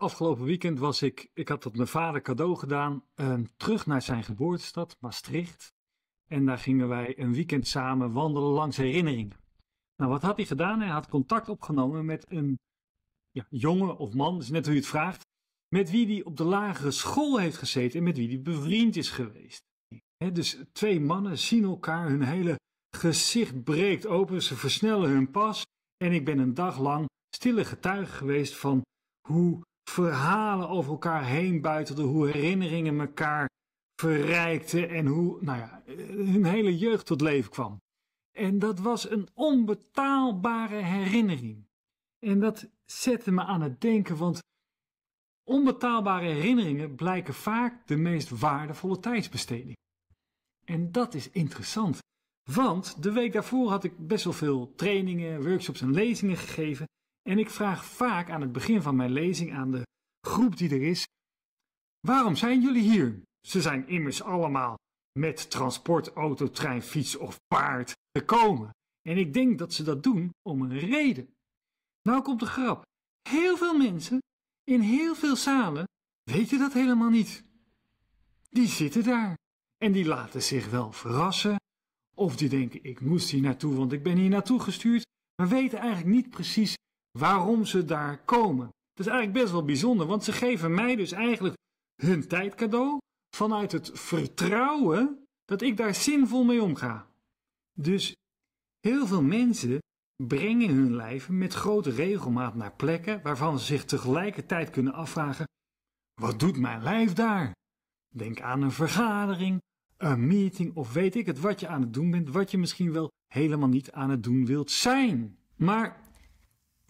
Afgelopen weekend was ik, ik had dat mijn vader cadeau gedaan, uh, terug naar zijn geboortestad, Maastricht. En daar gingen wij een weekend samen wandelen langs herinneringen. Nou, wat had hij gedaan? Hij had contact opgenomen met een ja, jongen of man, is net hoe je het vraagt, met wie hij op de lagere school heeft gezeten en met wie hij bevriend is geweest. dus twee mannen zien elkaar, hun hele gezicht breekt open, ze versnellen hun pas en ik ben een dag lang stille getuige geweest van hoe verhalen over elkaar heen buitelden, hoe herinneringen elkaar verrijkten en hoe nou ja, hun hele jeugd tot leven kwam. En dat was een onbetaalbare herinnering. En dat zette me aan het denken, want onbetaalbare herinneringen blijken vaak de meest waardevolle tijdsbesteding. En dat is interessant, want de week daarvoor had ik best wel veel trainingen, workshops en lezingen gegeven. En ik vraag vaak aan het begin van mijn lezing aan de groep die er is: Waarom zijn jullie hier? Ze zijn immers allemaal met transport, auto, trein, fiets of paard gekomen. En ik denk dat ze dat doen om een reden. Nou komt de grap. Heel veel mensen in heel veel zalen weten dat helemaal niet. Die zitten daar en die laten zich wel verrassen. Of die denken, ik moest hier naartoe, want ik ben hier naartoe gestuurd, maar weten eigenlijk niet precies waarom ze daar komen. Dat is eigenlijk best wel bijzonder, want ze geven mij dus eigenlijk hun tijd cadeau vanuit het vertrouwen dat ik daar zinvol mee omga. Dus heel veel mensen brengen hun lijven met grote regelmaat naar plekken waarvan ze zich tegelijkertijd kunnen afvragen: wat doet mijn lijf daar? Denk aan een vergadering, een meeting of weet ik het wat je aan het doen bent, wat je misschien wel helemaal niet aan het doen wilt zijn. Maar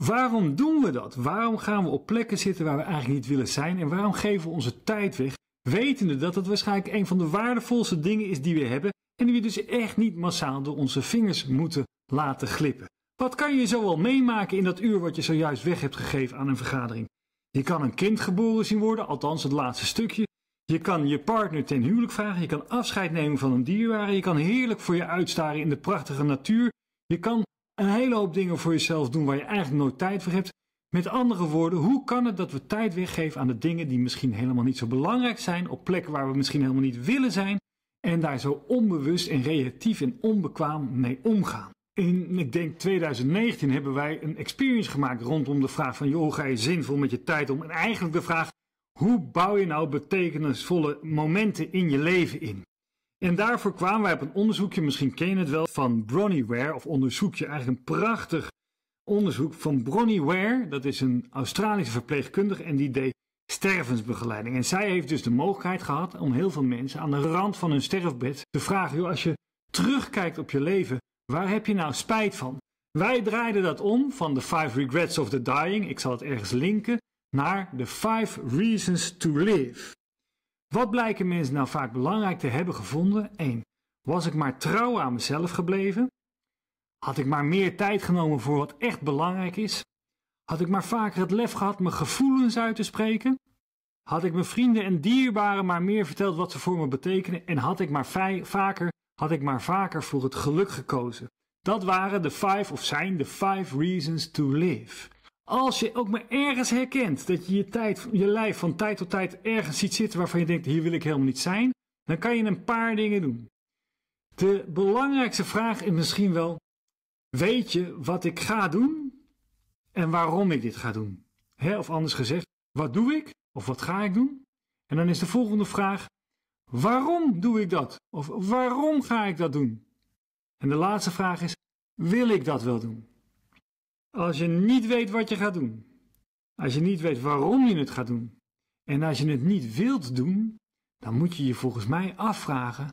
waarom doen we dat? Waarom gaan we op plekken zitten waar we eigenlijk niet willen zijn en waarom geven we onze tijd weg, wetende dat het waarschijnlijk een van de waardevolste dingen is die we hebben en die we dus echt niet massaal door onze vingers moeten laten glippen? Wat kan je zo wel meemaken in dat uur wat je zojuist weg hebt gegeven aan een vergadering? Je kan een kind geboren zien worden, althans het laatste stukje. Je kan je partner ten huwelijk vragen, je kan afscheid nemen van een dierbare, je kan heerlijk voor je uitstaren in de prachtige natuur. Je kan een hele hoop dingen voor jezelf doen waar je eigenlijk nooit tijd voor hebt. Met andere woorden, hoe kan het dat we tijd weggeven aan de dingen die misschien helemaal niet zo belangrijk zijn, op plekken waar we misschien helemaal niet willen zijn, en daar zo onbewust en reactief en onbekwaam mee omgaan? In, ik denk 2019 hebben wij een experience gemaakt rondom de vraag van, joh, ga je zinvol met je tijd om? En eigenlijk de vraag, hoe bouw je nou betekenisvolle momenten in je leven in? En daarvoor kwamen wij op een onderzoekje, misschien ken je het wel, van Bronnie Ware, of onderzoekje, eigenlijk een prachtig onderzoek van Bronnie Ware. Dat is een Australische verpleegkundige en die deed stervensbegeleiding. En zij heeft dus de mogelijkheid gehad om heel veel mensen aan de rand van hun sterfbed te vragen, joh, als je terugkijkt op je leven, Waar heb je nou spijt van? Wij draaiden dat om van de 5 Regrets of the Dying, ik zal het ergens linken, naar de 5 Reasons to Live. Wat blijken mensen nou vaak belangrijk te hebben gevonden? 1. Was ik maar trouw aan mezelf gebleven? Had ik maar meer tijd genomen voor wat echt belangrijk is? Had ik maar vaker het lef gehad mijn gevoelens uit te spreken? Had ik mijn vrienden en dierbaren maar meer verteld wat ze voor me betekenen? En had ik maar vaker had ik maar vaker voor het geluk gekozen. Dat waren de five of zijn de five reasons to live. Als je ook maar ergens herkent dat je je, tijd, je lijf van tijd tot tijd ergens ziet zitten waarvan je denkt hier wil ik helemaal niet zijn, dan kan je een paar dingen doen. De belangrijkste vraag is misschien wel, weet je wat ik ga doen en waarom ik dit ga doen? of anders gezegd, wat doe ik of wat ga ik doen? En dan is de volgende vraag, Waarom doe ik dat? Of waarom ga ik dat doen? En de laatste vraag is: wil ik dat wel doen? Als je niet weet wat je gaat doen, als je niet weet waarom je het gaat doen, en als je het niet wilt doen, dan moet je je volgens mij afvragen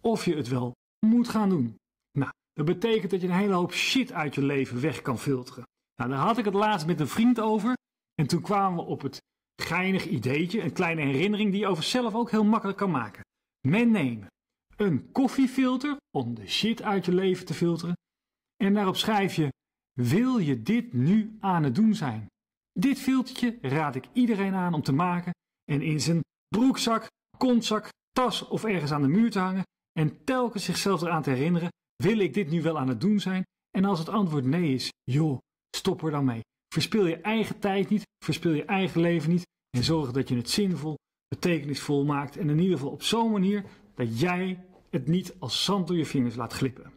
of je het wel moet gaan doen. Nou, dat betekent dat je een hele hoop shit uit je leven weg kan filteren. Nou, daar had ik het laatst met een vriend over. En toen kwamen we op het geinig ideetje, een kleine herinnering die je over zelf ook heel makkelijk kan maken. Men neemt een koffiefilter om de shit uit je leven te filteren en daarop schrijf je: Wil je dit nu aan het doen zijn? Dit filtertje raad ik iedereen aan om te maken en in zijn broekzak, kontzak, tas of ergens aan de muur te hangen en telkens zichzelf eraan te herinneren: Wil ik dit nu wel aan het doen zijn? En als het antwoord nee is, joh, stop er dan mee. Verspil je eigen tijd niet, verspil je eigen leven niet en zorg dat je het zinvol, betekenisvol maakt en in ieder geval op zo'n manier dat jij het niet als zand door je vingers laat glippen.